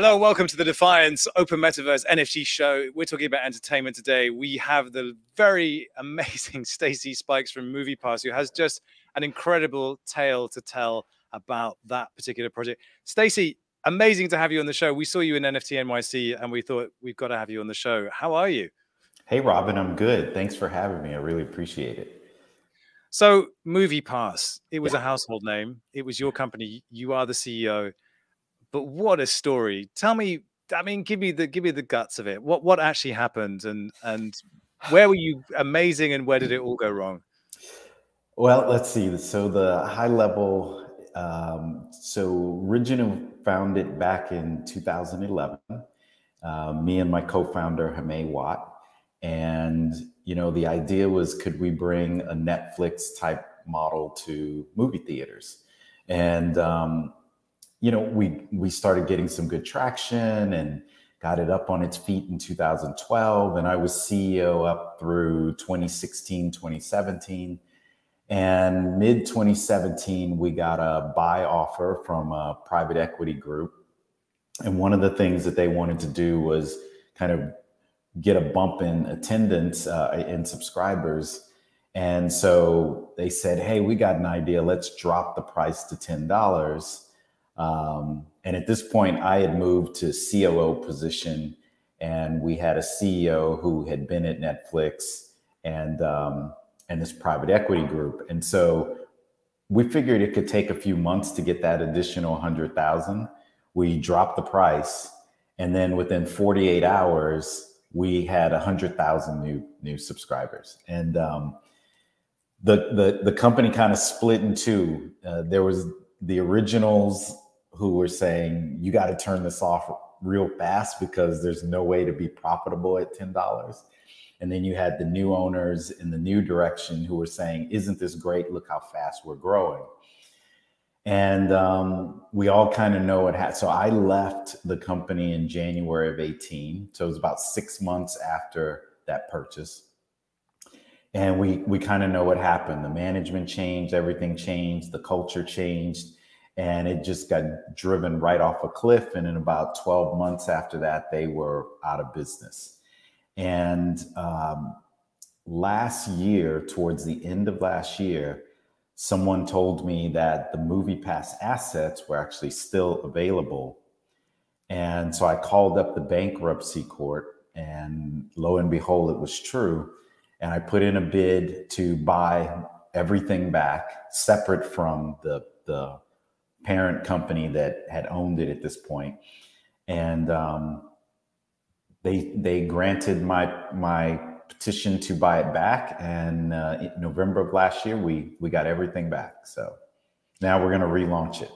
Hello, and welcome to the Defiant's Open Metaverse NFT show. We're talking about entertainment today. We have the very amazing Stacy Spikes from MoviePass, who has just an incredible tale to tell about that particular project. Stacy, amazing to have you on the show. We saw you in NFT NYC and we thought we've got to have you on the show. How are you? Hey, Robin, I'm good. Thanks for having me. I really appreciate it. So, MoviePass, it was yeah. a household name. It was your company. You are the CEO but what a story! Tell me, I mean, give me the give me the guts of it. What what actually happened, and and where were you amazing, and where did it all go wrong? Well, let's see. So the high level. Um, so original founded it back in 2011. Uh, me and my co-founder Hamet Watt, and you know the idea was could we bring a Netflix type model to movie theaters, and um, you know, we we started getting some good traction and got it up on its feet in 2012 and I was CEO up through 2016, 2017. And mid 2017 we got a buy offer from a private equity group. And one of the things that they wanted to do was kind of get a bump in attendance uh, in subscribers. And so they said, "Hey, we got an idea. Let's drop the price to $10." Um, and at this point, I had moved to COO position, and we had a CEO who had been at Netflix and um, and this private equity group. And so we figured it could take a few months to get that additional hundred thousand. We dropped the price, and then within 48 hours, we had a hundred thousand new new subscribers. And um, the the the company kind of split in two. Uh, there was the originals who were saying you got to turn this off real fast because there's no way to be profitable at $10. And then you had the new owners in the new direction who were saying, Isn't this great? Look how fast we're growing. And um, we all kind of know what happened. So I left the company in January of 18. So it was about six months after that purchase. And we we kind of know what happened. The management changed, everything changed, the culture changed and it just got driven right off a cliff. And in about 12 months after that, they were out of business. And um, last year, towards the end of last year, someone told me that the MoviePass assets were actually still available. And so I called up the bankruptcy court, and lo and behold, it was true. And I put in a bid to buy everything back, separate from the the parent company that had owned it at this point, and um, they they granted my my petition to buy it back. And uh, in November of last year, we we got everything back. So now we're going to relaunch it.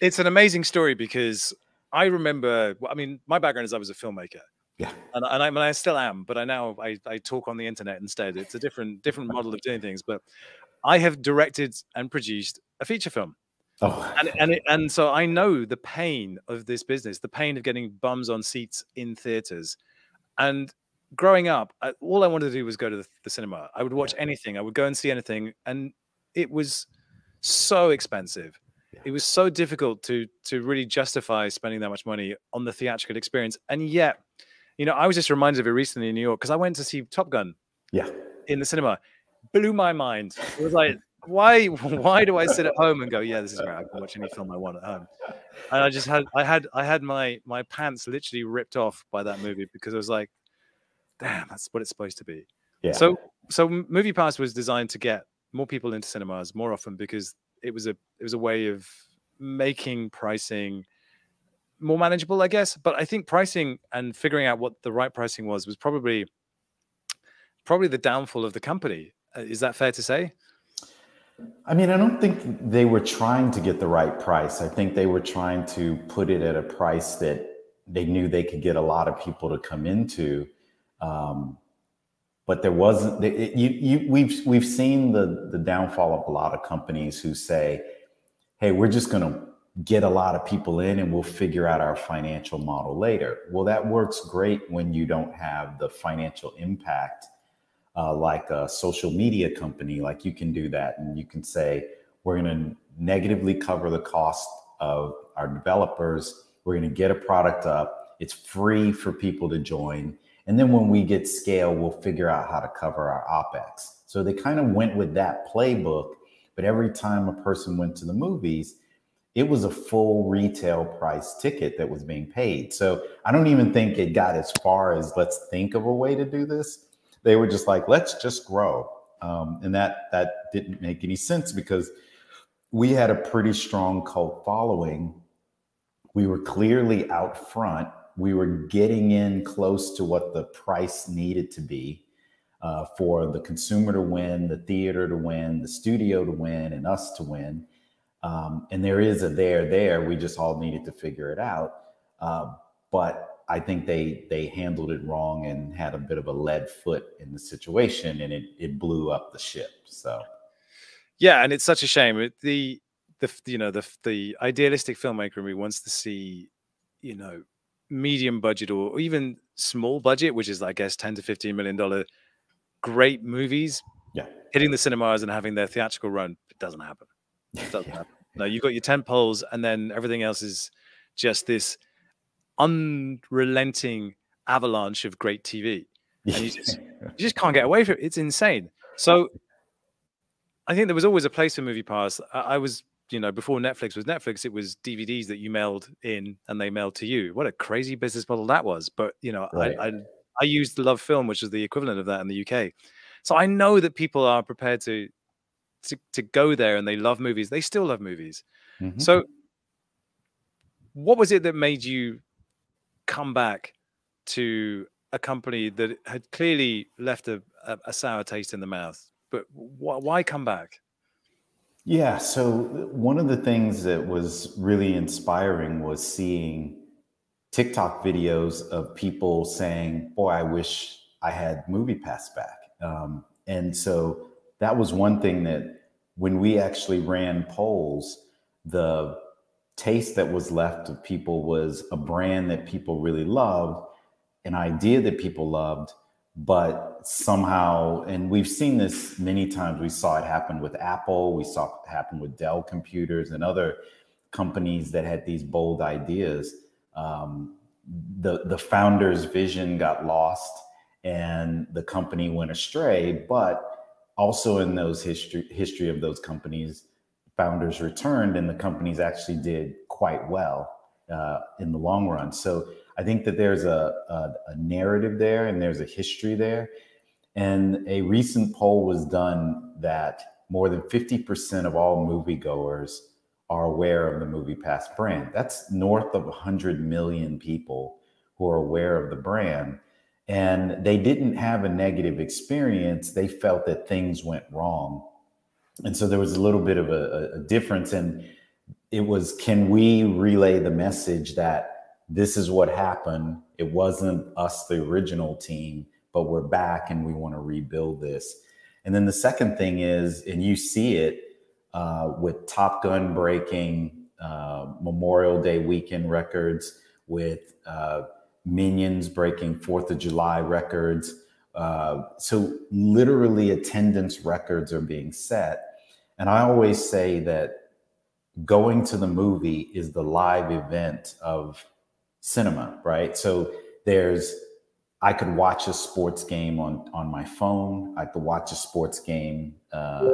It's an amazing story because I remember. I mean, my background is I was a filmmaker. Yeah, and, and I, and I still am, but I now I, I talk on the internet instead. It's a different different model of doing things. But I have directed and produced a feature film Oh, and and, it, and so I know the pain of this business, the pain of getting bums on seats in theaters. And growing up, I, all I wanted to do was go to the, the, cinema. I would watch anything. I would go and see anything, and it was so expensive. It was so difficult to to really justify spending that much money on the theatrical experience. And yet, you know, I was just reminded of it recently in New York because I went to see Top Gun. Yeah. In the cinema, blew my mind. It was like why why do I sit at home and go, yeah, this is great. I can watch any film I want at home. And I just had I had I had my my pants literally ripped off by that movie because I was like, damn, that's what it's supposed to be. Yeah. So so MoviePass was designed to get more people into cinemas more often because it was a it was a way of making pricing more manageable, I guess. But I think pricing and figuring out what the right pricing was was probably probably the downfall of the company. Uh, is that fair to say? I mean, I don't think they were trying to get the right price. I think they were trying to put it at a price that they knew they could get a lot of people to come into. Um, but there wasn't. It, you, you, we've we've seen the the downfall of a lot of companies who say, "Hey, we're just going to get a lot of people in, and we'll figure out our financial model later." Well, that works great when you don't have the financial impact uh, like a social media company, like you can do that. And you can say, we're going to negatively cover the cost of our developers We're going to get a product up. It's free for people to join. And then when we get scale, we'll figure out how to cover our OPEX. So they kind of went with that playbook. But every time a person went to the movies, it was a full retail price ticket that was being paid. So I don't even think it got as far as let's think of a way to do this. They were just like, let's just grow. Um, and that that didn't make any sense because we had a pretty strong cult following. We were clearly out front. We were getting in close to what the price needed to be uh, for the consumer to win, the theater to win, the studio to win, and us to win. Um, and there is a there there. We just all needed to figure it out. Uh, but I think they they handled it wrong and had a bit of a lead foot in the situation, and it it blew up the ship. So, yeah, and it's such a shame. The the you know the the idealistic filmmaker in me wants to see you know medium budget or even small budget, which is I guess ten to fifteen million dollar great movies. Yeah, hitting the cinemas and having their theatrical run. It doesn't happen. It doesn't yeah. happen. No, you've got your tent poles, and then everything else is just this unrelenting avalanche of great TV. And you just, you just can't get away from it. It's insane. So I think there was always a place for Movie Pass. I, was, you know, before Netflix was Netflix, it was DVDs that you mailed in and they mailed to you. What a crazy business model that was. But you know, right. I, I I used LoveFilm, which is the equivalent of that in the UK. So I know that people are prepared to to, to go there and they love movies. They still love movies. Mm-hmm. So what was it that made you come back to a company that had clearly left a, a, a sour taste in the mouth. But wh- why come back? Yeah, so one of the things that was really inspiring was seeing TikTok videos of people saying, Boy, I wish I had Movie Pass back. Um, and so that was one thing that when we actually ran polls, the taste that was left of people was a brand that people really loved, an idea that people loved, but somehow, and we've seen this many times. We saw it happen with Apple, we saw it happen with Dell computers and other companies that had these bold ideas. Um, the the founder's vision got lost and the company went astray but also in those history history of those companies founders returned and the companies actually did quite well uh, in the long run. So I think that there's a, a, a, narrative there and there's a history there. And a recent poll was done that more than 50% of all moviegoers are aware of the Movie Pass brand. That's north of 100 million people who are aware of the brand. And they didn't have a negative experience. They felt that things went wrong and so there was a little bit of a, a difference and it was can we relay the message that this is what happened? It wasn't us the original team but we're back and we want to rebuild this. And then the second thing is and you see it uh, with top gun breaking uh, memorial day weekend records with uh, minions breaking fourth of july records uh, so literally attendance records are being set and I always say that going to the movie is the live event of cinema, right? So there's I could watch a sports game on on my phone. I could watch a sports game uh,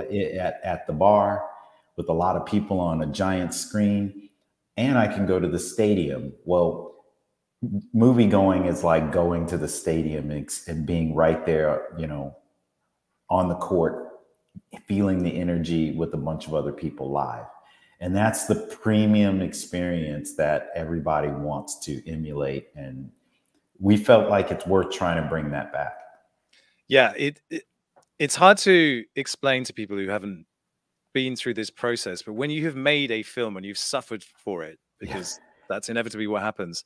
at at the bar with a lot of people on a giant screen, and I can go to the stadium. Well, movie going is like going to the stadium and, and being right there, you know, on the court feeling the energy with a bunch of other people live. And that's the premium experience that everybody wants to emulate. And we felt like it's worth trying to bring that back. Yeah, it, it it's hard to explain to people who haven't been through this process, but when you have made a film and you've suffered for it, because yeah. that's inevitably what happens,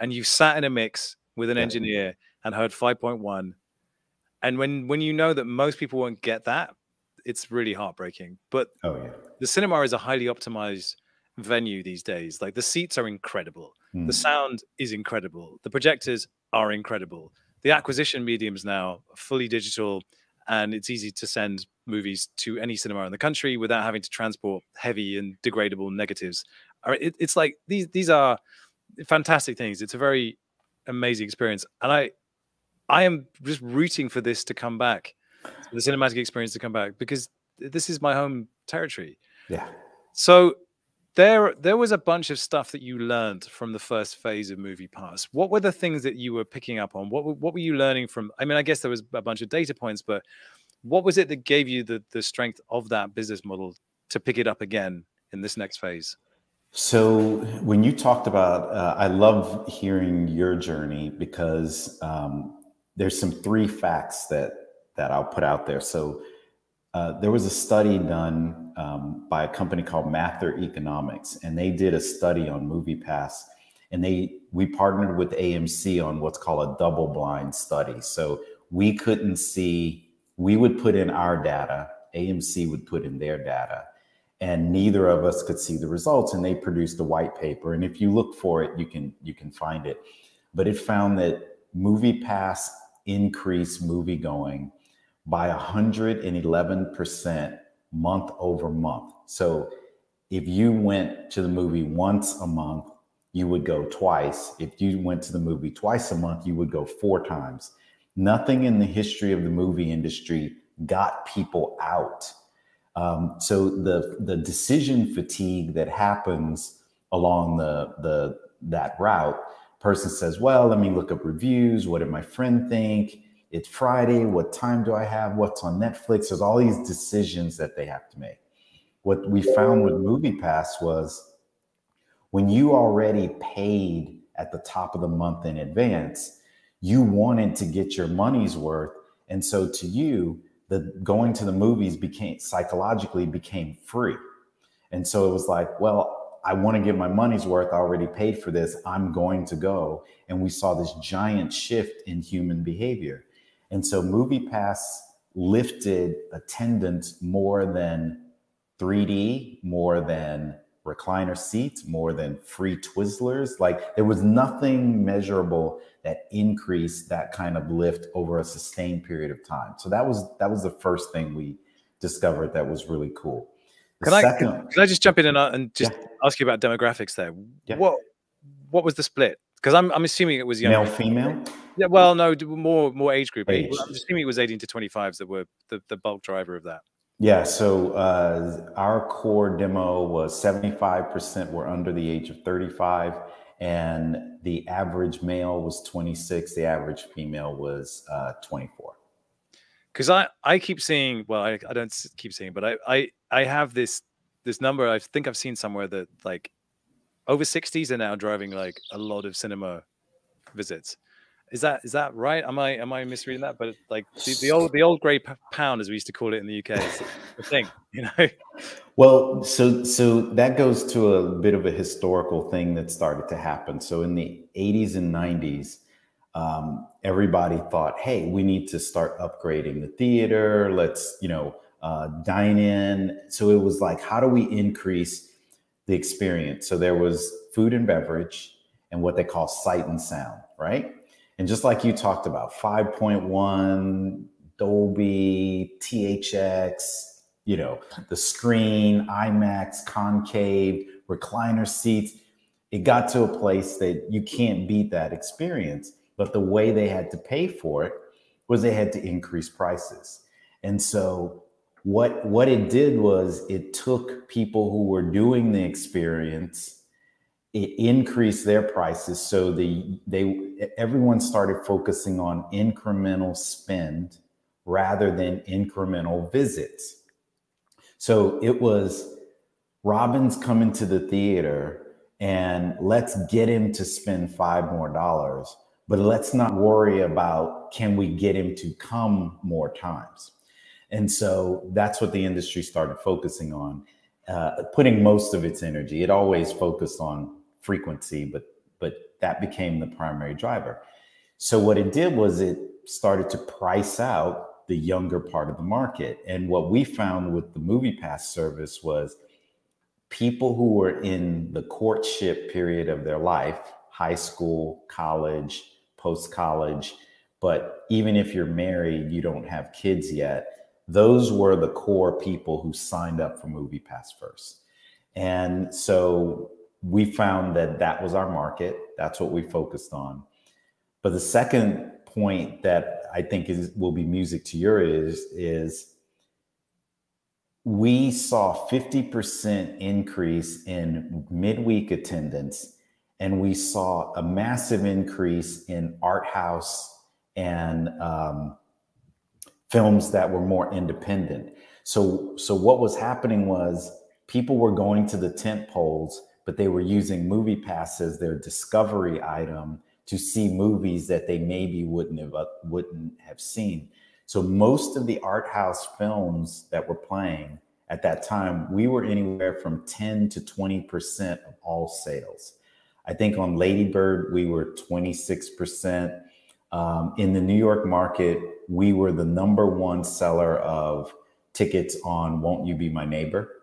and you've sat in a mix with an engineer and heard 5.1, and when when you know that most people won't get that, it's really heartbreaking. But oh, yeah. the cinema is a highly optimized venue these days. Like the seats are incredible, mm. the sound is incredible, the projectors are incredible. The acquisition mediums now fully digital, and it's easy to send movies to any cinema in the country without having to transport heavy and degradable negatives it, it's like these these are fantastic things. It's a very amazing experience, and I I am just rooting for this to come back, the cinematic experience to come back because this is my home territory. Yeah. So there there was a bunch of stuff that you learned from the first phase of movie pass what were the things that you were picking up on what, what were you learning from i mean i guess there was a bunch of data points but what was it that gave you the the strength of that business model to pick it up again in this next phase so when you talked about uh, i love hearing your journey because um, there's some three facts that that i'll put out there so uh, there was a study done um, by a company called Mather Economics, and they did a study on MoviePass, and they we partnered with AMC on what's called a double-blind study. So we couldn't see. We would put in our data. AMC would put in their data, and neither of us could see the results. And they produced a white paper, and if you look for it, you can you can find it. But it found that MoviePass increased movie going by 111% month over month. So if you went to the movie once a month, you would go twice. If you went to the movie twice a month, you would go four times. Nothing in the history of the movie industry got people out. Um, so the the decision fatigue that happens along the the that route, person says, "Well, let me look up reviews. What did my friend think?" It's Friday. What time do I have? What's on Netflix? There's all these decisions that they have to make. What we found with MoviePass was when you already paid at the top of the month in advance, you wanted to get your money's worth. And so to you, the going to the movies became psychologically became free. And so it was like, well, I want to get my money's worth. I already paid for this. I'm going to go. And we saw this giant shift in human behavior. And so Movie Pass lifted attendance more than 3D, more than recliner seats, more than free Twizzlers. Like there was nothing measurable that increased that kind of lift over a sustained period of time. So that was that was the first thing we discovered that was really cool. The can second, I can I just jump in and, uh, and just yeah. ask you about demographics there? Yeah. What what was the split? Because I'm I'm assuming it was young male female. Yeah, well, no, more more age group. Age. I'm assuming it was 18 to 25s that were the, the bulk driver of that. Yeah, so uh, our core demo was 75% were under the age of 35, and the average male was 26, the average female was uh, 24. Because I, I keep seeing, well, I, I don't keep seeing, but I, I, I have this this number. I think I've seen somewhere that like over 60s are now driving like a lot of cinema visits. Is that is that right? Am I am I misreading that? But like the, the old the old grey pound, as we used to call it in the UK, is the thing, you know. Well, so so that goes to a bit of a historical thing that started to happen. So in the 80s and 90s, um, everybody thought, "Hey, we need to start upgrading the theater. Let's you know uh, dine in." So it was like, how do we increase the experience? So there was food and beverage and what they call sight and sound, right? And just like you talked about, 5.1, Dolby, THX, you know, the screen, IMAX, concave, recliner seats. It got to a place that you can't beat that experience. But the way they had to pay for it was they had to increase prices. And so what what it did was it took people who were doing the experience it increased their prices so the they everyone started focusing on incremental spend rather than incremental visits. So it was robin's coming to the theater and let's get him to spend five more dollars but let's not worry about can we get him to come more times. And so that's what the industry started focusing on uh, putting most of its energy. It always focused on frequency, but but that became the primary driver. So what it did was it started to price out the younger part of the market. And what we found with the MoviePass service was people who were in the courtship period of their life, high school, college, post college, but even if you're married, you don't have kids yet, those were the core people who signed up for MoviePass first. And so we found that that was our market. That's what we focused on. But the second point that I think is will be music to your ears is we saw 50% increase in midweek attendance and we saw a massive increase in art house and um, films that were more independent so so what was happening was people were going to the tent poles but they were using movie pass as their discovery item to see movies that they maybe wouldn't have uh, wouldn't have seen so most of the art house films that were playing at that time, we were anywhere from 10 to 20% of all sales. I think on Ladybird, we were 26%. Um, in the New York market, we were the number one seller of tickets on Won't You Be My Neighbor.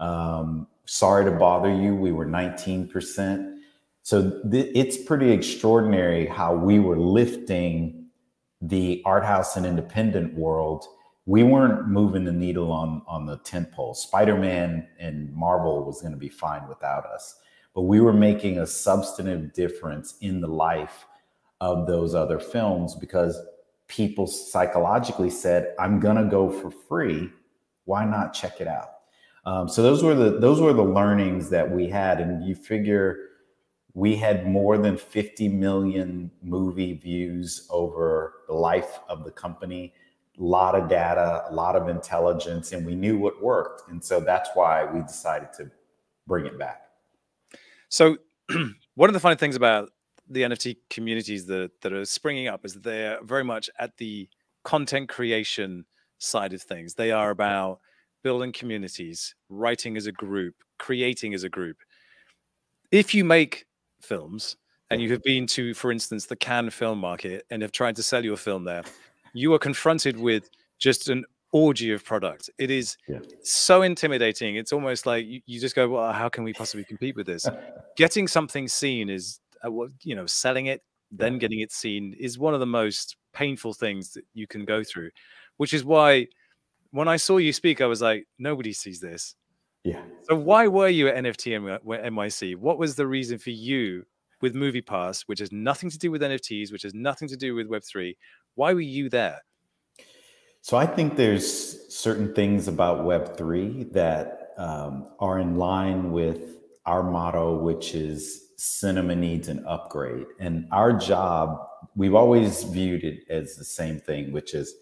Um, Sorry to Bother You, we were 19%. So th- it's pretty extraordinary how we were lifting the art house and independent world we weren't moving the needle on on the tent pole. Spider-Man and Marvel was going to be fine without us, but we were making a substantive difference in the life of those other films because people psychologically said, "I'm going to go for free. Why not check it out?" Um, so those were the those were the learnings that we had, and you figure we had more than 50 million movie views over the life of the company a lot of data, a lot of intelligence, and we knew what worked. And so that's why we decided to bring it back. So, one of the funny things about the NFT communities that, that are springing up is that they're very much at the content creation side of things. They are about building communities, writing as a group, creating as a group. If you make films and you have been to, for instance, the Cannes film market and have tried to sell your film there, you are confronted with just an orgy of product. It is yeah. so intimidating. It's almost like you, you, just go, well, how can we possibly compete with this? getting something seen is, uh, you know, selling it, then getting it seen is one of the most painful things that you can go through, which is why when I saw you speak, I was like, nobody sees this. Yeah. So why were you at NFT NYC? What was the reason for you with MoviePass, which has nothing to do with NFTs, which has nothing to do with Web3? Why were you there? So I think there's certain things about Web3 that um, are in line with our motto, which is cinema needs an upgrade. And our job, we've always viewed it as the same thing, which is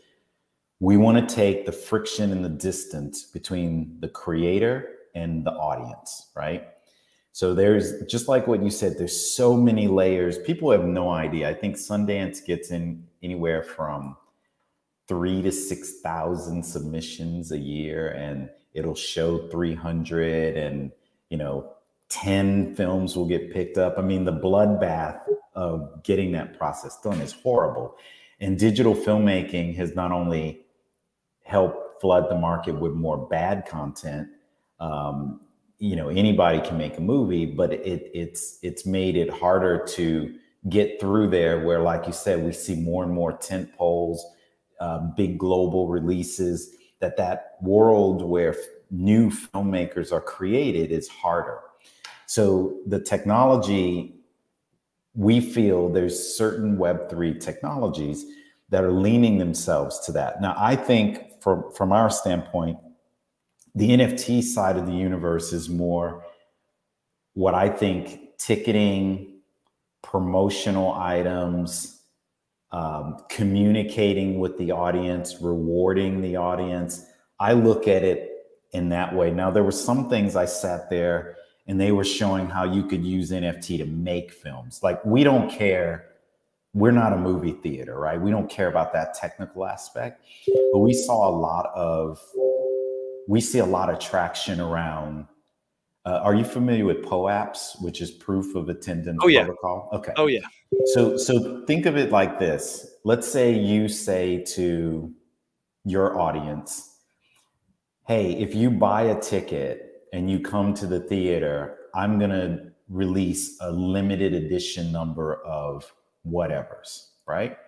we want to take the friction and the distance between the creator and the audience, right? So there's just like what you said, there's so many layers. People have no idea. I think Sundance gets in anywhere from three to 6,000 submissions a year and it'll show 300 and, you know, 10 films will get picked up. I mean, the bloodbath of getting that process done is horrible. And digital filmmaking has not only helped flood the market with more bad content, um, you know anybody can make a movie but it it's it's made it harder to get through there where like you said we see more and more tent poles uh, big global releases that that world where new filmmakers are created is harder. So the technology we feel there's certain web3 technologies that are leaning themselves to that. Now i think from from our standpoint the NFT side of the universe is more what I think ticketing, promotional items, um, communicating with the audience, rewarding the audience. I look at it in that way. Now, there were some things I sat there and they were showing how you could use NFT to make films. Like, we don't care. We're not a movie theater, right? We don't care about that technical aspect. But we saw a lot of we see a lot of traction around. Uh, are you familiar with POAPs, which is proof of attendance oh, yeah. protocol? Okay. Oh yeah. So so think of it like this. Let's say you say to your audience, "Hey, if you buy a ticket and you come to the theater, I'm going to release a limited edition number of whatevers, right?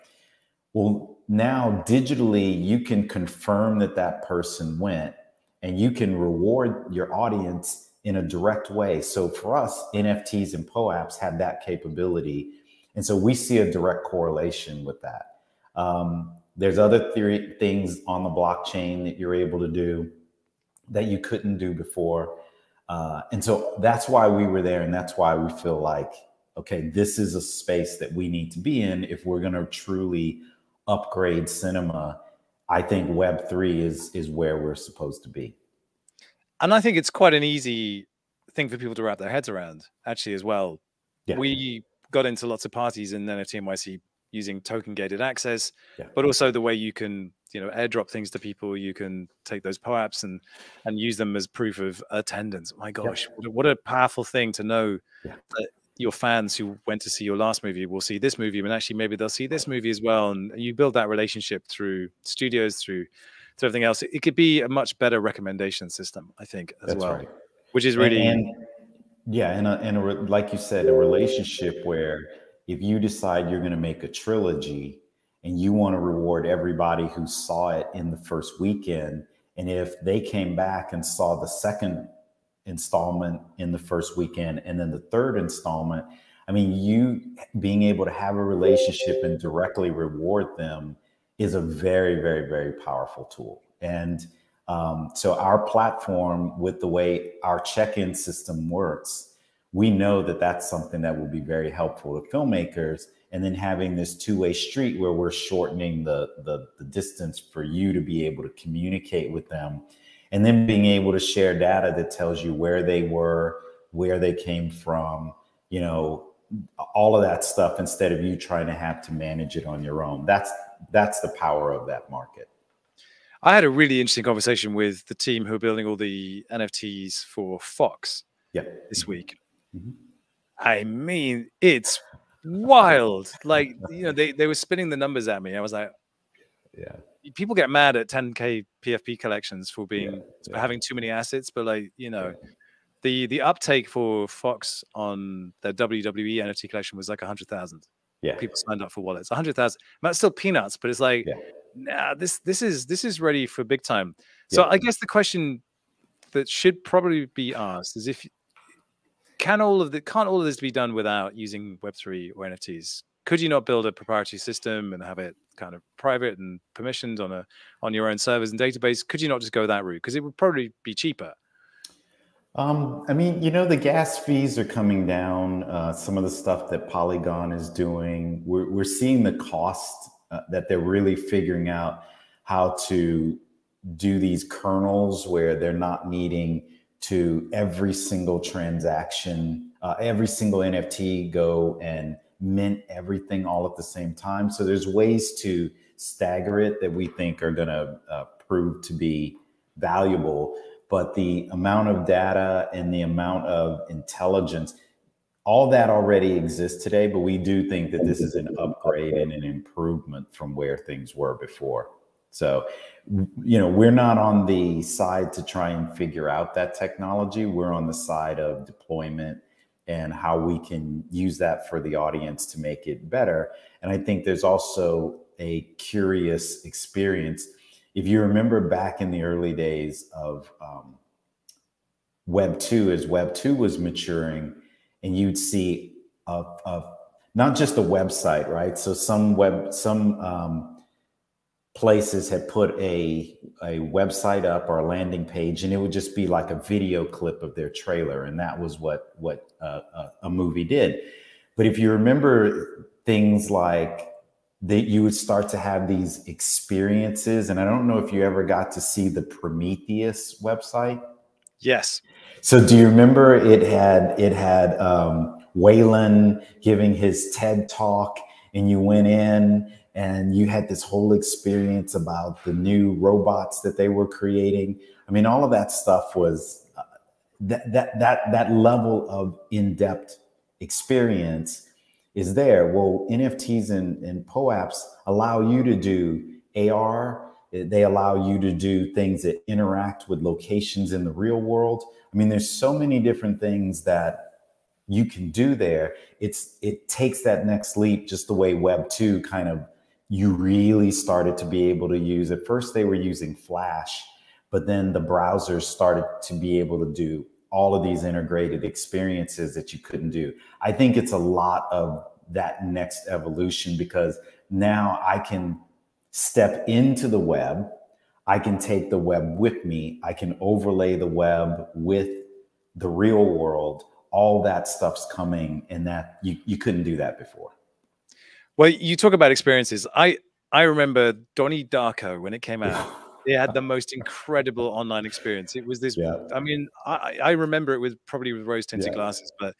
Well, now digitally, you can confirm that that person went and you can reward your audience in a direct way. So for us, NFTs and POAPs have that capability. And so we see a direct correlation with that. Um, there's other theory, things on the blockchain that you're able to do that you couldn't do before. Uh, and so that's why we were there. And that's why we feel like, okay, this is a space that we need to be in if we're going to truly upgrade cinema. I think Web3 is, is where we're supposed to be. And I think it's quite an easy thing for people to wrap their heads around, actually, as well. Yeah. We got into lots of parties in NFT NYC using token gated access, yeah. but also the way you can you know airdrop things to people you can take those poaps and and use them as proof of attendance my gosh yeah. what, a, powerful thing to know that your fans who went to see your last movie will see this movie and actually maybe they'll see this movie as well and you build that relationship through studios through through everything else it, could be a much better recommendation system i think as That's well right. which is really and, and yeah and, a, and a, like you said a relationship where if you decide you're going to make a trilogy and you want to reward everybody who saw it in the first weekend. And if they came back and saw the second installment in the first weekend and then the third installment, I mean, you being able to have a relationship and directly reward them is a very, very, very powerful tool. And um, so, our platform, with the way our check in system works, we know that that's something that will be very helpful to filmmakers and then having this two-way street where we're shortening the, the, the distance for you to be able to communicate with them and then being able to share data that tells you where they were where they came from you know all of that stuff instead of you trying to have to manage it on your own that's that's the power of that market i had a really interesting conversation with the team who are building all the nfts for fox yeah. this week mm-hmm. i mean it's wild. Like you know, they they were spinning the numbers at me. I was like, yeah. People get mad at 10k PFP collections for being yeah, yeah. for having too many assets, but like you know, yeah. the the uptake for Fox on their WWE NFT collection was like a hundred thousand. Yeah, people signed up for wallets. A hundred thousand. That's still peanuts, but it's like, nah, this this is this is ready for big time. So I guess the question that should probably be asked is if can all of the can't all of this be done without using Web3 or NFTs? Could you not build a proprietary system and have it kind of private and permissioned on a on your own servers and database? Could you not just go that route? Because it would probably be cheaper. Um, I mean, you know, the gas fees are coming down. Uh, some of the stuff that Polygon is doing, we're, we're seeing the cost uh, that they're really figuring out how to do these kernels where they're not needing to every single transaction, uh, every single NFT go and mint everything all at the same time. So there's ways to stagger it that we think are going to uh, prove to be valuable. But the amount of data and the amount of intelligence, all that already exists today. But we do think that this is an upgrade and an improvement from where things were before. So, you know, we're not on the side to try and figure out that technology. We're on the side of deployment and how we can use that for the audience to make it better. And I think there's also a curious experience. If you remember back in the early days of um, Web 2, as Web 2 was maturing, and you'd see a, a, not just a website, right? So some web, some um, places had put a a website up or a landing page and it would just be like a video clip of their trailer and that was what what uh, a, a, movie did. But if you remember things like that you would start to have these experiences and i don't know if you ever got to see the prometheus website. Yes. So do you remember it had it had um, Weyland giving his ted talk and you went in and you had this whole experience about the new robots that they were creating. I mean, all of that stuff was uh, that that that that level of in-depth experience is there. Well, NFTs and, and POAPs allow you to do AR. They allow you to do things that interact with locations in the real world. I mean, there's so many different things that you can do there. It's it takes that next leap, just the way Web two kind of you really started to be able to use at first they were using flash but then the browsers started to be able to do all of these integrated experiences that you couldn't do. I think it's a lot of that next evolution because now I can step into the web. I can take the web with me. I can overlay the web with the real world. All that stuff's coming, and that you, you couldn't do that before. Well, you talk about experiences. I I remember Donnie Darko when it came out. it had the most incredible online experience. It was this. Yeah. I mean, I, I remember it with probably with rose tinted yeah. glasses, but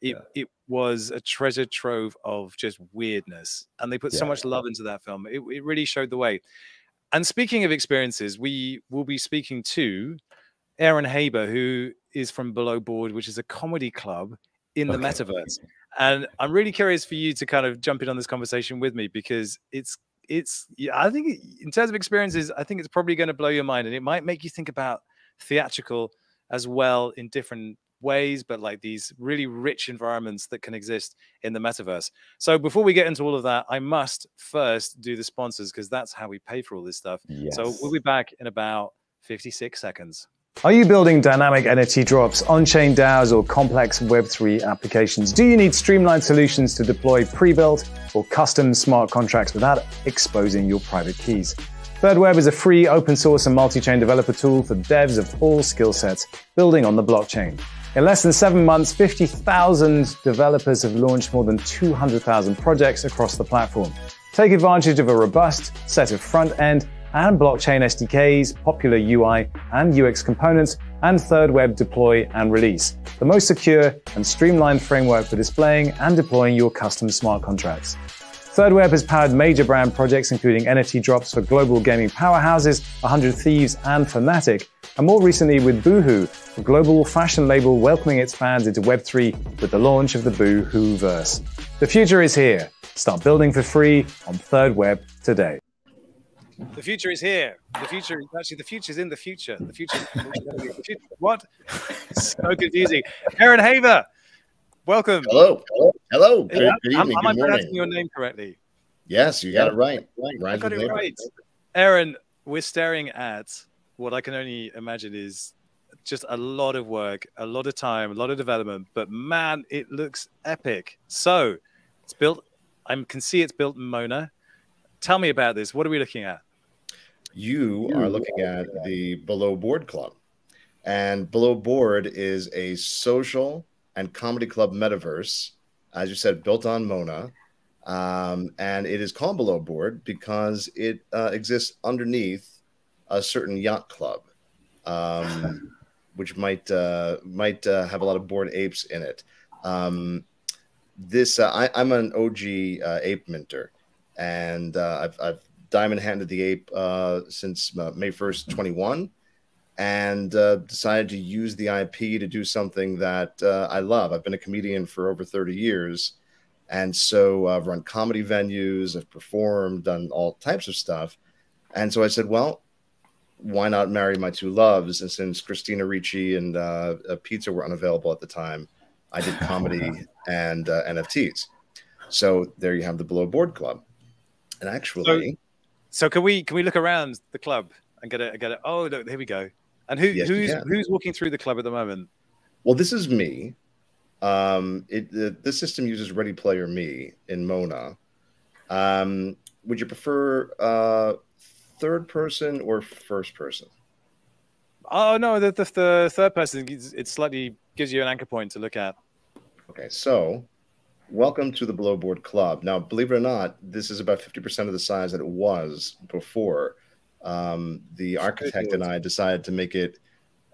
it yeah. it was a treasure trove of just weirdness, and they put so much love into that film. It, it really showed the way. And speaking of experiences, we will be speaking to Aaron Haber, who is from Below Board, which is a comedy club in the okay. metaverse. And I'm really curious for you to kind of jump in on this conversation with me because it's it's I think in terms of experiences, I think it's probably going to blow your mind, and it might make you think about theatrical as well in different ways, but like these really rich environments that can exist in the metaverse. So before we get into all of that, I must first do the sponsors because that's how we pay for all this stuff. Yes. So we'll be back in about 56 seconds. Are you building dynamic NFT drops, on-chain DAOs, or complex Web3 applications? Do you need streamlined solutions to deploy pre-built or custom smart contracts without exposing your private keys? ThirdWeb is a free open source and multi-chain developer tool for devs of all skill sets building on the blockchain. In less than seven months, 50,000 developers have launched more than 200,000 projects across the platform. Take advantage of a robust set of front end and blockchain SDKs, popular UI and UX components, and ThirdWeb deploy and release, the most secure and streamlined framework for displaying and deploying your custom smart contracts. ThirdWeb has powered major brand projects including NFT drops for global gaming powerhouses, 100 Thieves, and Fnatic, and more recently with Boohoo, a global fashion label welcoming its fans into Web3 with the launch of the Boohoo Verse. The future is here. Start building for free on ThirdWeb today. The future is here. The future, actually, the future is in the future. The future, the future. what? so confusing. Aaron Haver, welcome. Hello. Hello. Hello. Good, good evening. Am, am I pronouncing your name correctly? Yes, you got yeah. it right. right. Got it right. Aaron, we're staring at what I can only imagine is just a lot of work, a lot of time, a lot of development, but man, it looks epic. So it's built, I can see it's built in Mona. Tell me about this. What are we looking at? You are looking at the Below Board Club. And Below Board is a social and comedy club metaverse, as you said, built on Mona. Um, and it is called Below Board because it uh, exists underneath a certain yacht club, um, which might uh, might uh, have a lot of bored apes in it. Um, this uh, I, am an OG uh, ape minter, and uh, I've, I've diamond handed the ape uh, since uh, May 1st, 21, and uh, decided to use the IP to do something that uh, I love. I've been a comedian for over 30 years. And so I've run comedy venues, I've performed, done all types of stuff. And so I said, well, why not marry my two loves? And since Christina Ricci and uh, pizza were unavailable at the time, I did comedy and uh, NFTs. So there you have the Below Board Club. And actually, so can we can we look around the club and get it? Get it? Oh, look, here we go. And who yes, who's who's walking through the club at the moment? Well, this is me. Um, it the, this system uses Ready Player Me in Mona. Um, would you prefer uh, third person or first person? Oh no, the, the, the third person it slightly gives you an anchor point to look at. Okay, so welcome to the Below Board Club. Now, believe it or not, this is about 50% of the size that it was before. Um, the architect and I decided to make it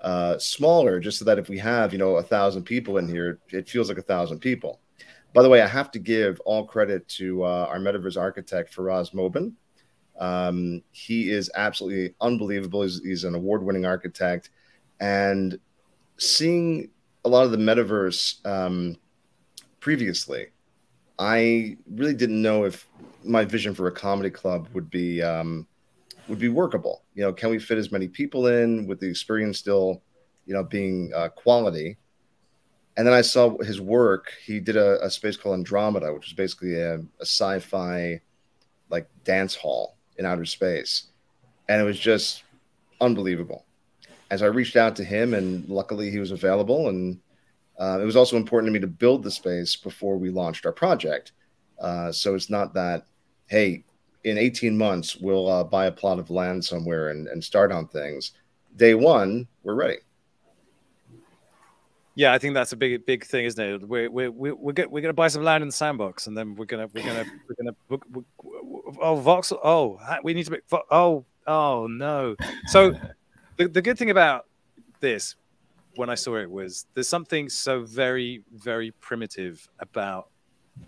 uh, smaller just so that if we have, you know, a thousand people in here, it feels like a thousand people. By the way, I have to give all credit to uh, our metaverse architect, Faraz Mobin. Um, he is absolutely unbelievable. He's, he's an award winning architect. And seeing a lot of the metaverse um, previously, I really didn't know if my vision for a comedy club would be um, would be workable. You know, can we fit as many people in with the experience still, you know, being uh, quality? And then I saw his work. He did a, a space called Andromeda, which was basically a, a sci-fi like dance hall in outer space, and it was just unbelievable. as I reached out to him, and luckily he was available, and uh, it was also important to me to build the space before we launched our project. Uh, so it's not that, hey, in 18 months we'll uh, buy a plot of land somewhere and, and start on things. Day one, we're ready. Yeah, I think that's a big, big thing, isn't it? We're we're we're we're, get, we're gonna buy some land in the sandbox, and then we're gonna we're gonna we're gonna we're, oh Voxel. Oh, we need to make. Oh, oh no. So the the good thing about this, when I saw it, was there's something so very very primitive about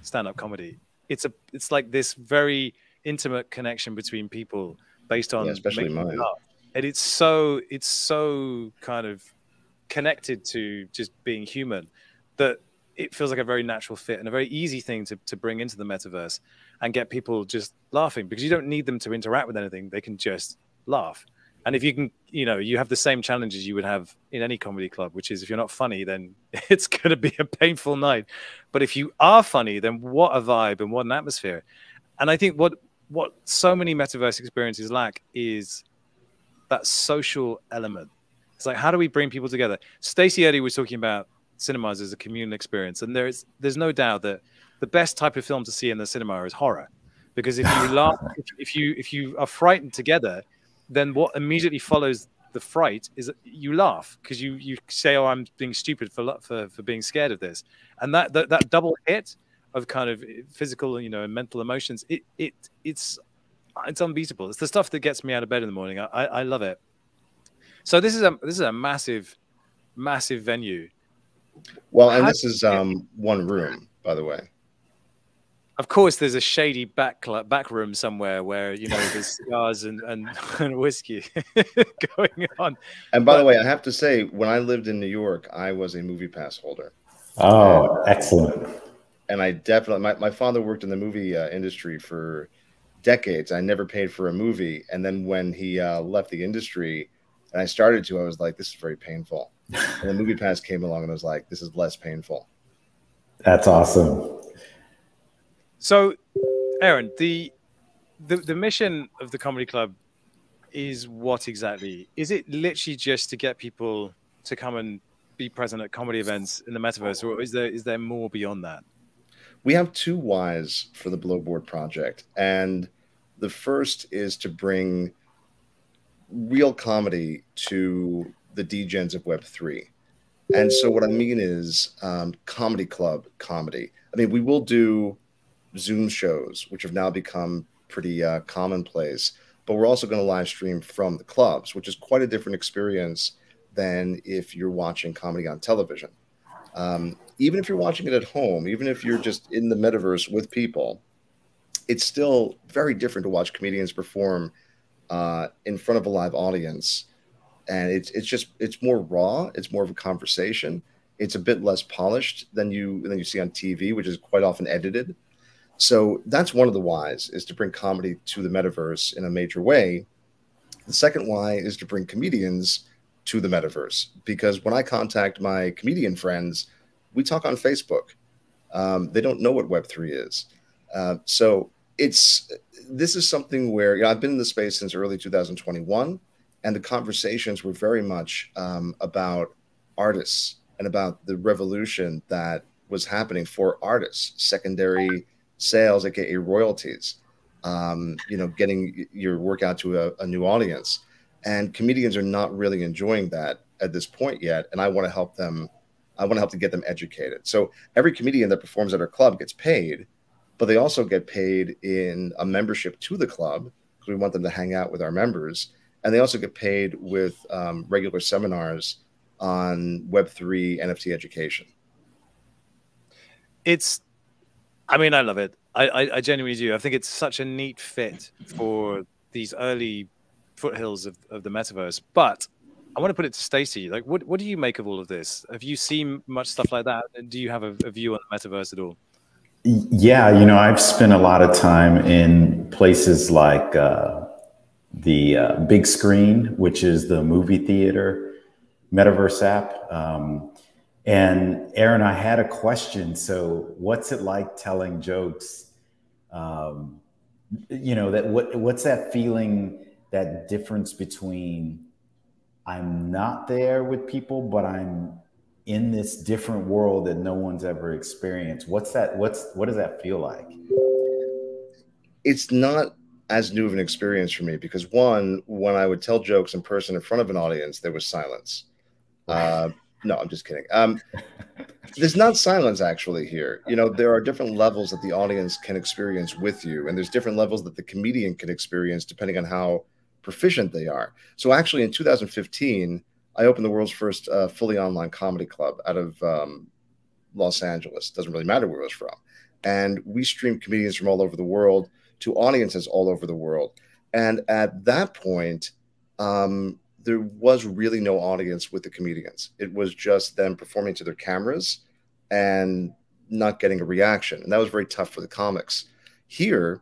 stand-up comedy. It's a it's like this very intimate connection between people based on yeah, especially mine. And it's so it's so kind of connected to just being human that it feels like a very natural fit and a very easy thing to, to bring into the metaverse and get people just laughing because you don't need them to interact with anything they can just laugh and if you can you know you have the same challenges you would have in any comedy club which is if you're not funny then it's going to be a painful night. But if you are funny then what a vibe and what an atmosphere. And i think what what so many metaverse experiences lack is that social element. It's like how do we bring people together? Stacy Eddy was talking about cinemas as a communal experience, and there's there's no doubt that the best type of film to see in the cinema is horror, because if you laugh, if, if you if you are frightened together, then what immediately follows the fright is you laugh because you you say, "Oh, I'm being stupid for for for being scared of this," and that that, that double hit of kind of physical, you know, and mental emotions, it it it's it's unbeatable. It's the stuff that gets me out of bed in the morning. I I love it. So this is a this is a massive, massive venue. Well, and How this is um, one room, by the way. Of course, there's a shady back club, back room somewhere where you know there's cigars and, and, and whiskey going on. And by but, the way, I have to say, when I lived in New York, I was a MoviePass holder. Oh, and, excellent! And I definitely, my, my father worked in the movie uh, industry for decades. I never paid for a movie, and then when he uh, left the industry, and I started to, I was like, this is very painful. And the MoviePass came along and I was like, this is less painful. That's awesome. So, Aaron, the the, the mission of the comedy club is what exactly? Is it literally just to get people to come and be present at comedy events in the metaverse, or is there is there more beyond that? We have two whys for the Below Board project, and the first is to bring real comedy to the degens of Web3. And so what I mean is um, comedy club comedy. I mean, we will do Zoom shows, which have now become pretty uh, commonplace, but we're also going to live stream from the clubs, which is quite a different experience than if you're watching comedy on television. Um, even if you're watching it at home, even if you're just in the metaverse with people, it's still very different to watch comedians perform uh, in front of a live audience, and it's it's just it's more raw. It's more of a conversation. It's a bit less polished than you than you see on TV, which is quite often edited. So that's one of the whys is to bring comedy to the metaverse in a major way. The second why is to bring comedians to the metaverse because when I contact my comedian friends, we talk on Facebook. Um, they don't know what Web three is, uh, so it's this is something where you know, I've been in the space since early 2021, and the conversations were very much um, about artists and about the revolution that was happening for artists, secondary sales, aka royalties. Um, you know, getting your work out to a, a new audience, and comedians are not really enjoying that at this point yet. And I want to help them. I want to help to get them educated. So every comedian that performs at our club gets paid but they also get paid in a membership to the club because we want them to hang out with our members. And they also get paid with um, regular seminars on Web3 NFT education. It's, I mean, I love it. I, I, I genuinely do. I think it's such a neat fit for these early foothills of, of the metaverse. But I want to put it to Stacy. Like, what, what do you make of all of this? Have you seen much stuff like that? And do you have a, a view on the metaverse at all? Yeah, you know, I've spent a lot of time in places like uh, the uh, big screen, which is the movie theater metaverse app. Um, and Aaron, I had a question. So, what's it like telling jokes? Um, you know, that what what's that feeling? That difference between I'm not there with people, but I'm in this different world that no one's ever experienced. What's that? What's what does that feel like? It's not as new of an experience for me because one, when I would tell jokes in person in front of an audience, there was silence. Uh, no, I'm just kidding. Um, there's not silence actually here. You know, there are different levels that the audience can experience with you, and there's different levels that the comedian can experience depending on how proficient they are. So actually, in 2015, I opened the world's first uh, fully online comedy club out of um, Los Angeles. Doesn't really matter where it was from, and we streamed comedians from all over the world to audiences all over the world. And at that point, um, there was really no audience with the comedians. It was just them performing to their cameras and not getting a reaction. And that was very tough for the comics. Here,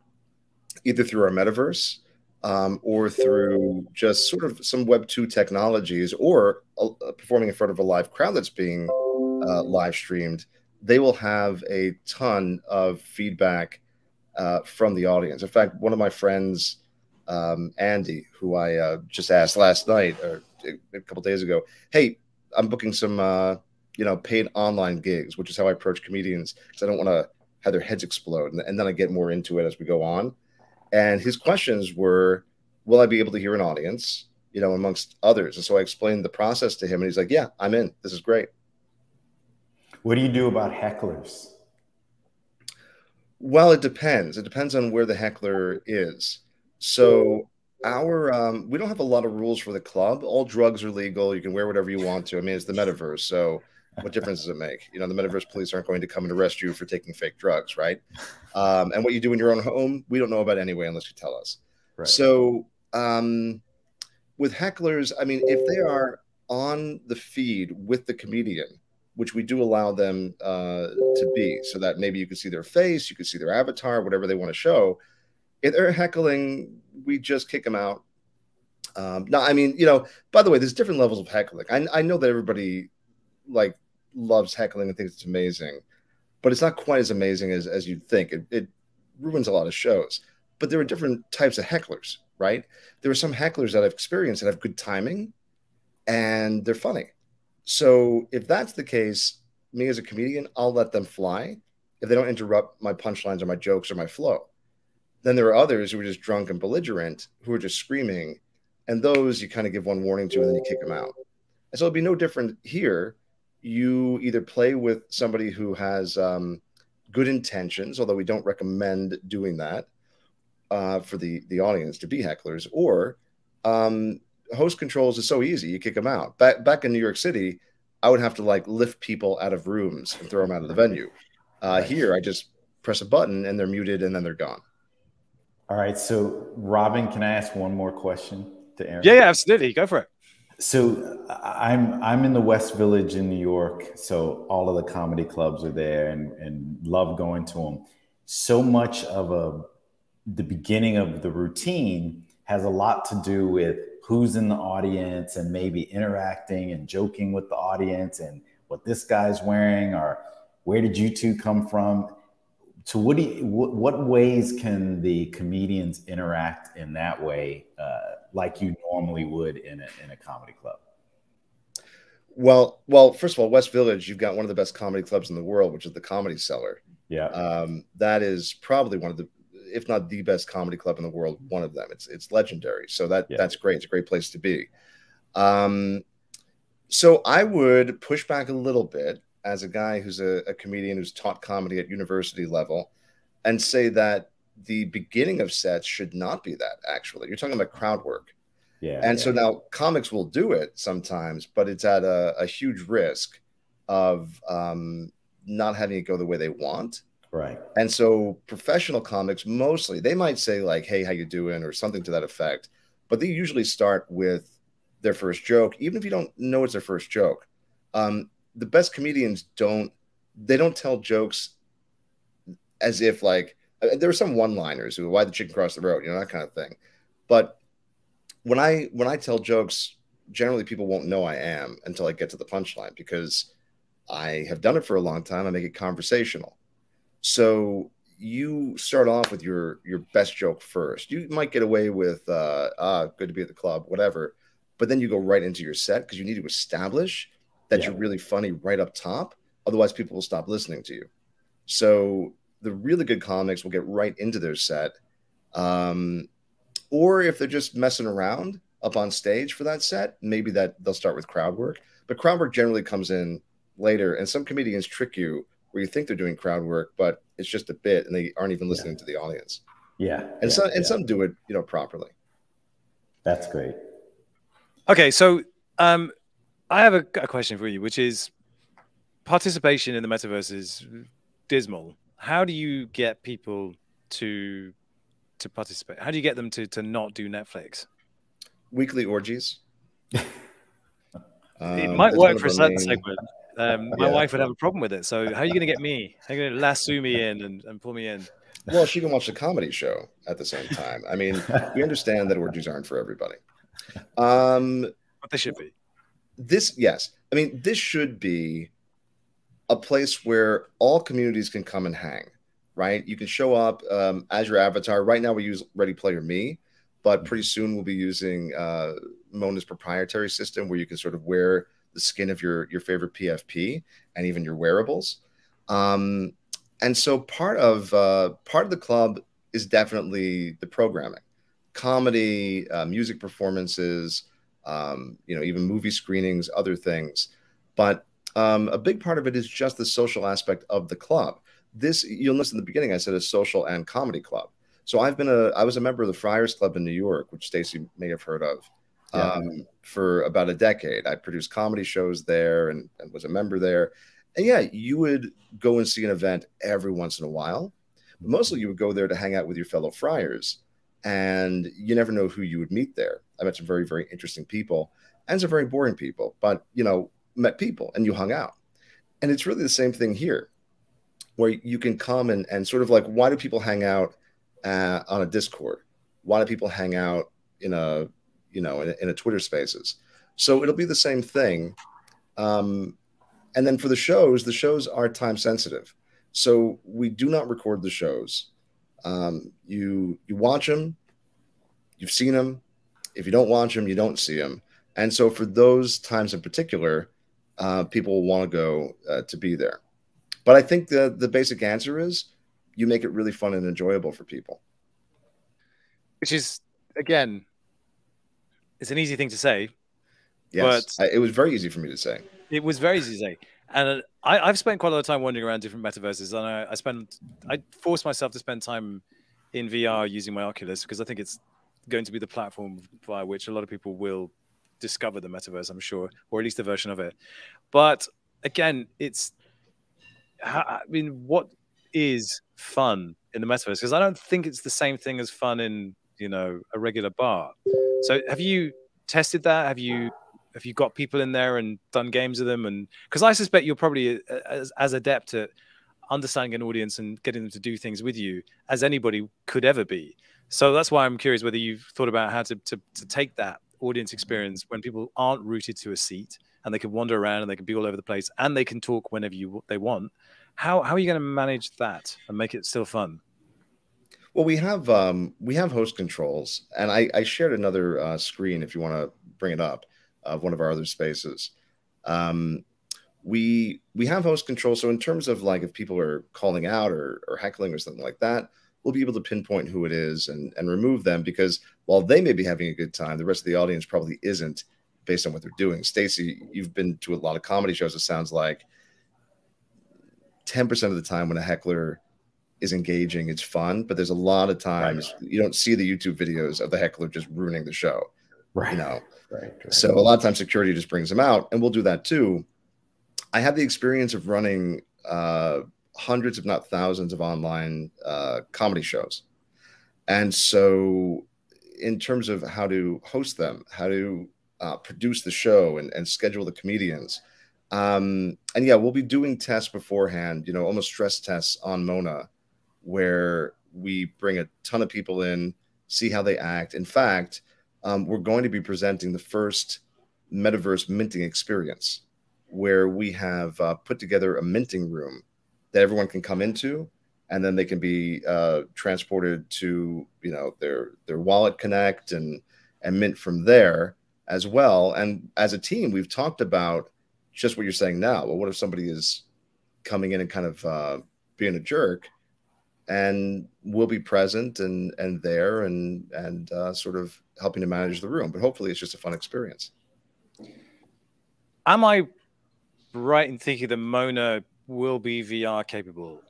either through our metaverse um, or through just sort of some Web 2 technologies or uh, performing in front of a live crowd that's being uh, live streamed, they will have a ton of feedback uh, from the audience. In fact, one of my friends, um, Andy, who I uh, just asked last night or a couple days ago, hey, I'm booking some, uh, you know, paid online gigs, which is how I approach comedians because I don't want to have their heads explode, and, and then I get more into it as we go on. And his questions were, will I be able to hear an audience? You know, amongst others. And so I explained the process to him, and he's like, "Yeah, I'm in. This is great." What do you do about hecklers? Well, it depends. It depends on where the heckler is. So our um, we don't have a lot of rules for the club. All drugs are legal. You can wear whatever you want to. I mean, it's the metaverse, so what difference does it make? You know, the metaverse police aren't going to come and arrest you for taking fake drugs, right? Um, and what you do in your own home, we don't know about anyway unless you tell us. Right. So um, with hecklers, I mean, if they are on the feed with the comedian, which we do allow them uh, to be, so that maybe you can see their face, you can see their avatar, whatever they want to show. If they're heckling, we just kick them out. Um, no, I mean, you know, by the way, there's different levels of heckling. I, I know that everybody like loves heckling and thinks it's amazing, but it's not quite as amazing as, as you'd think. It, it ruins a lot of shows. But there are different types of hecklers, right? There are some hecklers that I've experienced that have good timing and they're funny so if that's the case, me as a comedian, I'll let them fly if they don't interrupt my punchlines or my jokes or my flow. Then there are others who are just drunk and belligerent who are just screaming, and those you kind of give one warning to and then you kick them out. And so it'll be no different here. You either play with somebody who has um, good intentions, although we don't recommend doing that uh, for the the audience to be hecklers, or um, host controls is so easy. You kick them out. Back back in New York City, I would have to like lift people out of rooms and throw them out of the venue. Uh, here, I just press a button and they're muted and then they're gone. All right. So, Robin, can I ask one more question to Aaron? Yeah, yeah, absolutely. Go for it. So, I'm I'm in the West Village in New York. So all of the comedy clubs are there, and and love going to them. So much of a the beginning of the routine has a lot to do with who's in the audience and maybe interacting and joking with the audience and what this guy's wearing or where did you two come from so what do you, what, what ways can the comedians interact in that way uh, like you normally would in a, in a comedy club well well first of all west village you've got one of the best comedy clubs in the world which is the comedy cellar yeah um, that is probably one of the if not the best comedy club in the world, one of them. It's it's legendary. So that yeah. that's great. It's a great place to be. Um, so I would push back a little bit as a guy who's a, a comedian who's taught comedy at university level, and say that the beginning of sets should not be that. Actually, you're talking about crowd work. Yeah. And yeah. so now comics will do it sometimes, but it's at a, a huge risk of um, not having it go the way they want Right. And so professional comics mostly they might say like, "Hey, how you doing?" or something to that effect, but they usually start with their first joke, even if you don't know it's their first joke. Um, the best comedians don't they don't tell jokes as if like uh, there are some one-liners who why the chicken cross the road, you know that kind of thing. But when I when I tell jokes, generally people won't know I am until I get to the punchline because I have done it for a long time. I make it conversational. So you start off with your your best joke first. You might get away with uh, ah, good to be at the club, whatever. but then you go right into your set because you need to establish that Yeah. you're really funny right up top. Otherwise, people will stop listening to you. So the really good comics will get right into their set. Um, or if they're just messing around up on stage for that set, maybe that they'll start with crowd work. But crowd work generally comes in later, and some comedians trick you where you think they're doing crowd work, but it's just a bit, and they aren't even listening to the audience. Yeah. And yeah, some and yeah. some do it, you know, properly. That's great. Okay, so um, I have a, a question for you, which is participation in the metaverse is dismal. How do you get people to to participate? How do you get them to to not do Netflix? Weekly orgies. it Um, might work for a certain main- segment. Um, my Yeah. wife would have a problem with it. So how are you going to get me? How are you going to lasso me in and, and pull me in? Well, she can watch the comedy show at the same time. I mean, we understand that orgies aren't for everybody. Um, But they should be. This, yes, I mean, this should be a place where all communities can come and hang, right? You can show up um, as your avatar. Right now, we use Ready Player Me, but pretty soon we'll be using uh, Mona's proprietary system where you can sort of wear the skin of your your favorite PFP and even your wearables. Um, and so part of uh, part of the club is definitely the programming, comedy, uh, music performances, um, you know, even movie screenings, other things. But um, a big part of it is just the social aspect of the club. This you'll notice in the beginning, I said a social and comedy club. So I've been a I was a member of the Friars Club in New York, which Stacy may have heard of, Yeah. um, for about a decade. I produced comedy shows there and, and was a member there. And yeah, you would go and see an event every once in a while. But mostly you would go there to hang out with your fellow friars. And you never know who you would meet there. I met some very, very interesting people and some very boring people, but you know, met people and you hung out. And it's really the same thing here, where you can come and, and sort of like, why do people hang out uh, on a Discord? Why do people hang out in a, you know, in a, in a Twitter Spaces? So it'll be the same thing. Um, and then for the shows, the shows are time sensitive, so we do not record the shows. Um, you you watch them, you've seen them. If you don't watch them, you don't see them. And so for those times in particular, uh, people will want to go uh, to be there. But I think the the basic answer is you make it really fun and enjoyable for people. Which is again, it's an easy thing to say. Yes, But- I, it was very easy for me to say. It was very easy to say. And I, I've spent quite a lot of time wandering around different metaverses, and I, I spend, I force myself to spend time in VR using my Oculus because I think it's going to be the platform via which a lot of people will discover the metaverse. I'm sure, or at least a version of it. But again, it's, I mean, what is fun in the metaverse? Because I don't think it's the same thing as fun in you know a regular bar. So have you tested that? Have you have you got people in there and done games with them? And because I suspect you're probably uh, as, as adept at understanding an audience and getting them to do things with you as anybody could ever be. So that's why I'm curious whether you've thought about how to, to, to take that audience experience when people aren't rooted to a seat and they can wander around and they can be all over the place and they can talk whenever you they want. How, how are you going to manage that and make it still fun? Well, we have um, we have host controls, and I, I shared another uh, screen if you want to bring it up of one of our other spaces. Um, we we have host control, so in terms of like if people are calling out or, or heckling or something like that, we'll be able to pinpoint who it is and and remove them because while they may be having a good time, the rest of the audience probably isn't based on what they're doing. Stacy, you've been to a lot of comedy shows. It sounds like ten percent of the time when a heckler is engaging, it's fun, but there's a lot of times you don't see the YouTube videos of the heckler just ruining the show. Right. You know, Right. right. so a lot of times security just brings them out, and we'll do that too. I have the experience of running uh, hundreds, if not thousands, of online uh, comedy shows, and so in terms of how to host them, how to uh, produce the show, and, and schedule the comedians, um, and yeah, we'll be doing tests beforehand. You know, almost stress tests on Mona, where we bring a ton of people in, see how they act. In fact um, we're going to be presenting the first metaverse minting experience where we have uh, put together a minting room that everyone can come into and then they can be uh, transported to you know their their wallet connect and and mint from there as well. And as a team, we've talked about just what you're saying now. Well, what if somebody is coming in and kind of uh, being a jerk? And we'll be present and and there and and uh, sort of helping to manage the room. But hopefully, it's just a fun experience. Am I right in thinking that Mona will be VR capable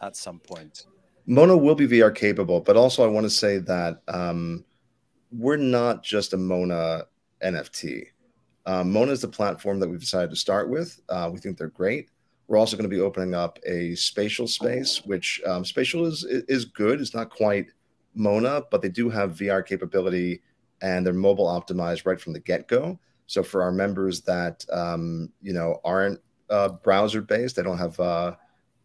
at some point? Mona will be VR capable, but also I want to say that um, we're not just a Mona NFT. Um, Mona is the platform that we've decided to start with. Uh, we think they're great. We're also going to be opening up a spatial space, which um, spatial is is good. It's not quite Mona, but they do have VR capability and they're mobile optimized right from the get go. So for our members that um, you know aren't uh, browser based, they don't have uh,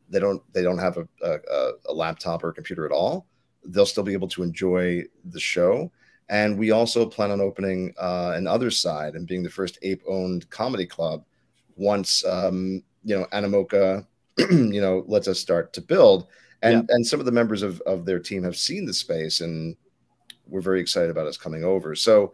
they don't they don't have a, a, a laptop or a computer at all. They'll still be able to enjoy the show. And we also plan on opening uh, an Otherside and being the first ape-owned comedy club once um, you know Animoca, you know, lets us start to build. And yeah. and some of the members of, of their team have seen the space and we're very excited about us coming over. So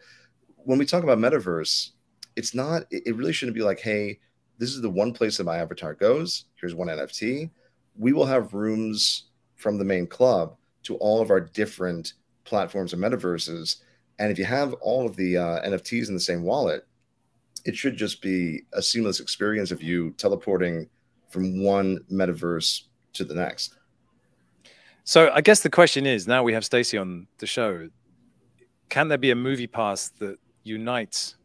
when we talk about metaverse, it's not it really shouldn't be like, hey, this is the one place that my avatar goes. Here's one NFT. We will have rooms from the main club to all of our different platforms and metaverses. And if you have all of the uh, NFTs in the same wallet, it should just be a seamless experience of you teleporting from one metaverse to the next. So I guess the question is now we have Stacy on the show. Can there be a movie pass that unites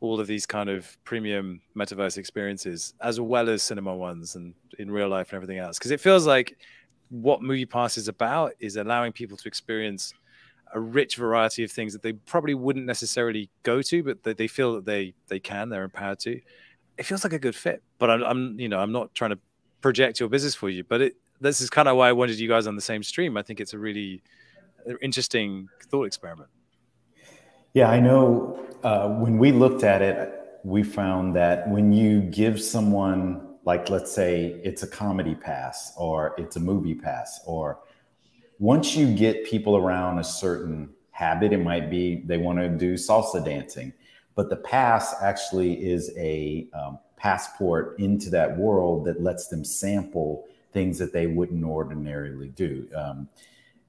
all of these kind of premium metaverse experiences as well as cinema ones and in real life and everything else? Because it feels like what MoviePass is about is allowing people to experience a rich variety of things that they probably wouldn't necessarily go to, but they, they feel that they they can, they're empowered to. It feels like a good fit, but I'm, I'm you know I'm not trying to project your business for you, but it this is kind of why I wanted you guys on the same stream. I think it's a really interesting thought experiment. Yeah, I know. Uh, when we looked at it, we found that when you give someone, like, let's say it's a comedy pass or it's a movie pass, or once you get people around a certain habit, it might be they want to do salsa dancing, but the pass actually is a um, passport into that world that lets them sample things that they wouldn't ordinarily do. Um,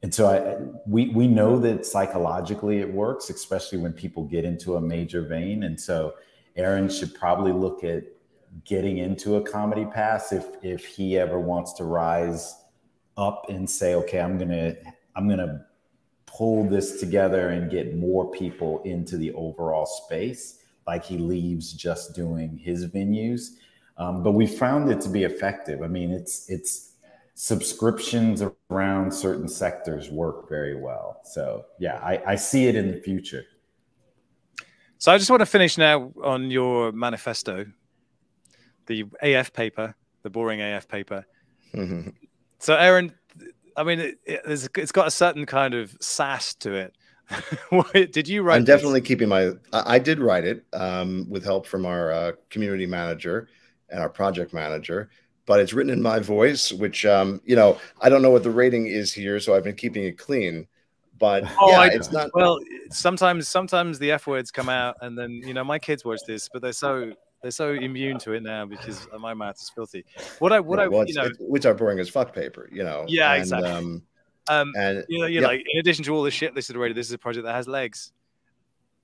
and so I, we, we know that psychologically it works, especially when people get into a major vein. And so Aaron should probably look at getting into a comedy pass if, if he ever wants to rise up and say, okay, I'm going to, I'm going to pull this together and get more people into the overall space. Like he leaves just doing his venues. Um, but we found it to be effective. I mean, it's, it's, subscriptions around certain sectors work very well. So yeah, I, I see it in the future. So I just want to finish now on your manifesto, the AF paper, the boring AF paper. Mm-hmm. So Aaron, I mean, it, it, it's got a certain kind of sass to it. did you write? I'm definitely this? keeping my. I, did write it um, with help from our uh, community manager and our project manager but it's written in my voice, which um, you know, I don't know what the rating is here, so I've been keeping it clean. But oh, yeah, I, it's not well. Sometimes, sometimes the f words come out, and then you know, my kids watch this, but they're so they're so immune to it now because my mouth is filthy. What I what well, I you know, which are boring as fuck paper, you know. Yeah, and, exactly. Um, um, and you know, you yeah. like in addition to all the shit listed already, this is a project that has legs.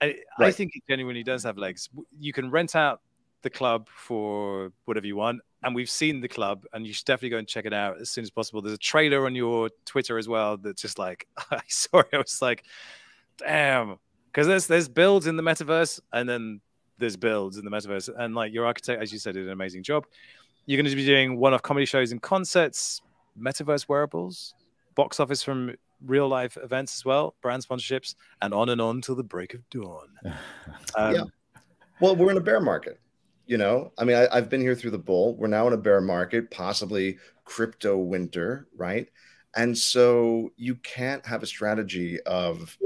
I, right. I think it genuinely does have legs. You can rent out the club for whatever you want, and we've seen the club, and you should definitely go and check it out as soon as possible. There's a trailer on your Twitter as well that's just like I saw it. I was like, damn, because there's there's builds in the metaverse, and then there's builds in the metaverse, and like your architect, as you said, did an amazing job. You're going to be doing one-off comedy shows and concerts, metaverse wearables, box office from real life events as well, brand sponsorships, and on and on till the break of dawn. Um, yeah. Well, we're in a bear market. You know, I mean, I, have been here through the bull. We're now in a bear market, possibly crypto winter, right? And so you can't have a strategy of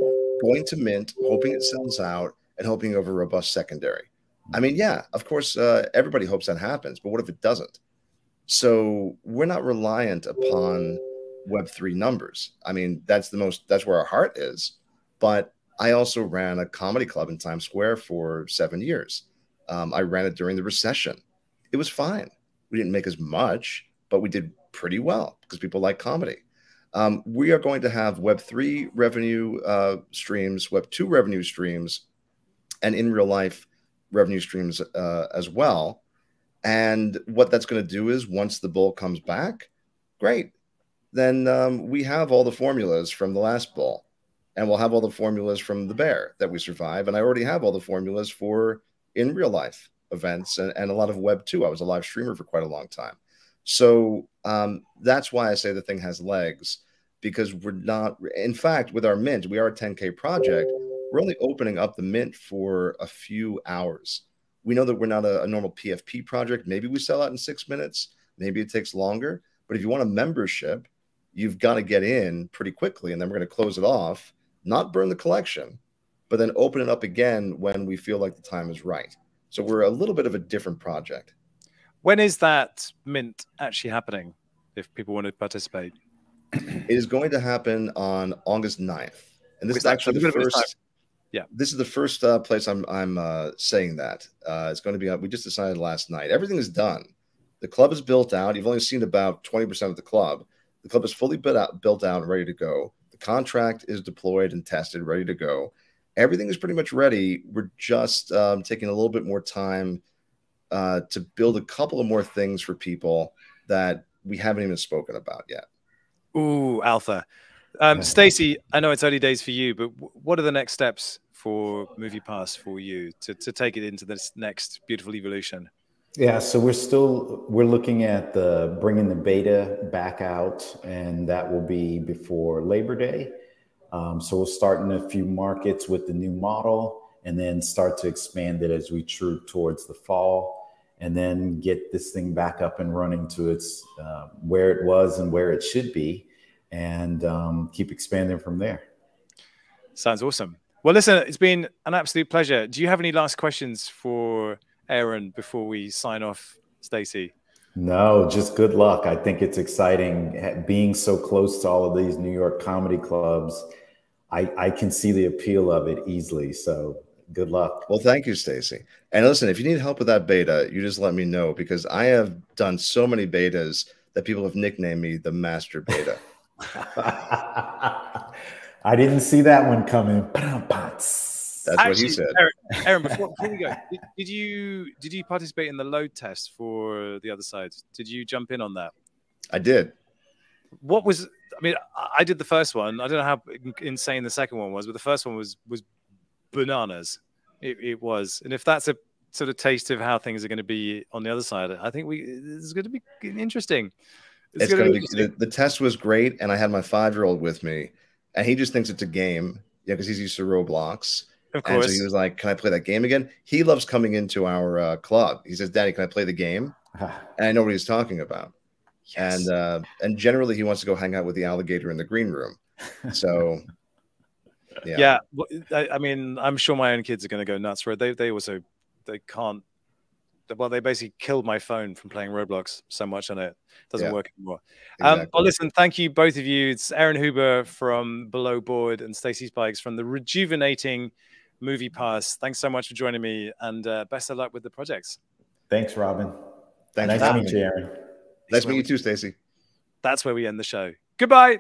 going to mint, hoping it sells out, and hoping have a robust secondary. I mean, yeah, of course, uh, everybody hopes that happens, but what if it doesn't? So we're not reliant upon Web3 numbers. I mean, that's the most, that's where our heart is. But I also ran a comedy club in Times Square for seven years. Um, I ran it during the recession. It was fine. We didn't make as much, but we did pretty well because people like comedy. Um, we are going to have Web3 revenue uh, streams, Web2 revenue streams, and in real life revenue streams uh, as well. And what that's going to do is once the bull comes back, great. Then um, we have all the formulas from the last bull, and we'll have all the formulas from the bear that we survive. And I already have all the formulas for in real life events and, and a lot of Web2. I was a live streamer for quite a long time. So um, that's why I say the thing has legs because we're not, in fact, with our mint, we are a 10K project. We're only opening up the mint for a few hours. We know that we're not a, a normal PFP project. Maybe we sell out in six minutes. Maybe it takes longer. But if you want a membership, you've got to get in pretty quickly. And then we're going to close it off, not burn the collection, but then open it up again when we feel like the time is right. So we're a little bit of a different project. When is that mint actually happening if people want to participate? it is going to happen on August 9th. And this is actually the first. Yeah, this is the first uh, place I'm I'm uh, saying that. Uh, it's going to be. We just decided last night. Everything is done. The club is built out. You've only seen about 20% of the club. The club is fully built out, built out and ready to go. The contract is deployed and tested, ready to go. Everything is pretty much ready. We're just um, taking a little bit more time uh, to build a couple of more things for people that we haven't even spoken about yet. Ooh, Alpha. Um, Stacy, I know it's early days for you, but what are the next steps for MoviePass for you to, to take it into this next beautiful evolution? Yeah, so we're still we're looking at the bringing the beta back out, and that will be before Labor Day. Um, so we'll start in a few markets with the new model, and then start to expand it as we troop towards the fall, and then get this thing back up and running to its uh, where it was and where it should be, and um, keep expanding from there. Sounds awesome. Well, listen, it's been an absolute pleasure. Do you have any last questions for? Aaron before we sign off, Stacy? No, just good luck. I think it's exciting being so close to all of these New York comedy clubs. I, I can see the appeal of it easily. So good luck. Well, thank you, Stacy. And listen, if you need help with that beta, you just let me know because I have done so many betas that people have nicknamed me the master beta. I didn't see that one coming. That's Actually, what he said. Aaron, Aaron before, before, we go, did, did, you did you participate in the load test for the Otherside? Did you jump in on that? I did. What was? I mean, I did the first one. I don't know how insane the second one was, but the first one was was bananas. It, it was, and if that's a sort of taste of how things are going to be on the Otherside, I think we this is going to be interesting. It's, it's going to be, the, the test was great, and I had my five year old with me, and he just thinks it's a game, yeah, because he's used to Roblox of course. And so he was like, "Can I play that game again?" He loves coming into our uh, club. He says, "Daddy, can I play the game?" and I know what he's talking about. Yes. And uh, and generally, he wants to go hang out with the alligator in the green room. So, yeah. yeah I, I, mean, I'm sure my own kids are going to go nuts for it. They they also they can't. Well, they basically killed my phone from playing Roblox so much on it. it doesn't yeah. work anymore. Exactly. Um, well, listen, thank you both of you. It's Aaron Huber from Below Board and Stacy Spikes from the Rejuvenating MoviePass. Thanks so much for joining me, and uh, best of luck with the projects. Thanks, Robin. Thanks nice to meet you, Aaron. Nice to meet you too, Stacy. That's where we end the show. Goodbye.